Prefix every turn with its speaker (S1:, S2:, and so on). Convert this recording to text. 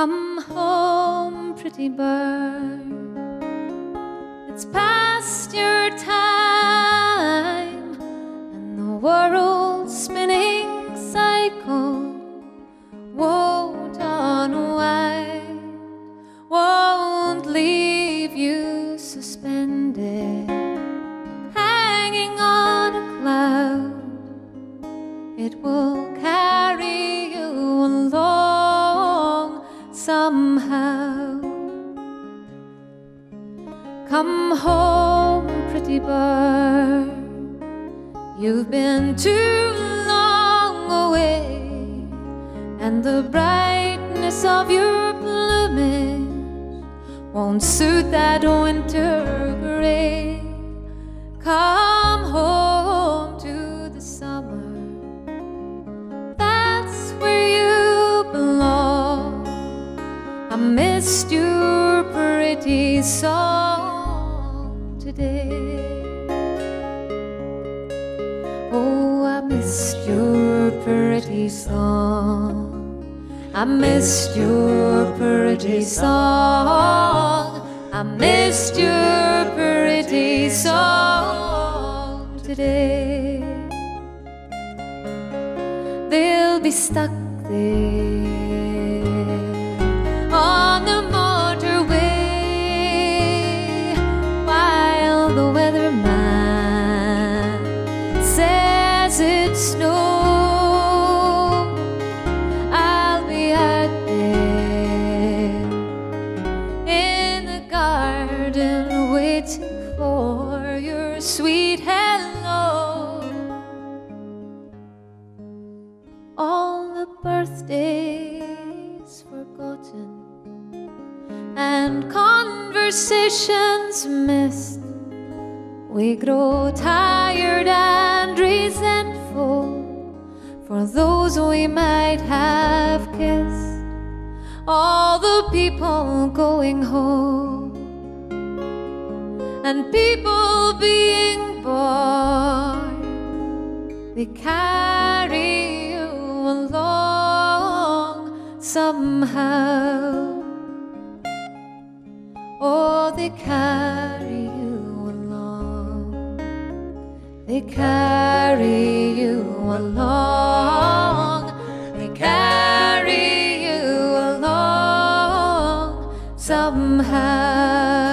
S1: Come home, pretty bird. It's past your time, and the world's spinning cycle won't unwind, won't leave you suspended, hanging on a cloud. It will somehow. Come home, pretty bird. You've been too long away, and the brightness of your plumage won't suit that winter gray. Come home to the summer, that's where missed your pretty song today. Oh, I missed your pretty song. I missed your pretty song. I missed your pretty song today. They'll be stuck there for your sweet hello. All the birthdays forgotten and conversations missed. We grow tired and resentful for those we might have kissed. All the people going home and people being born. They carry you along somehow. Oh, they carry you along. They carry you along. They carry you along somehow.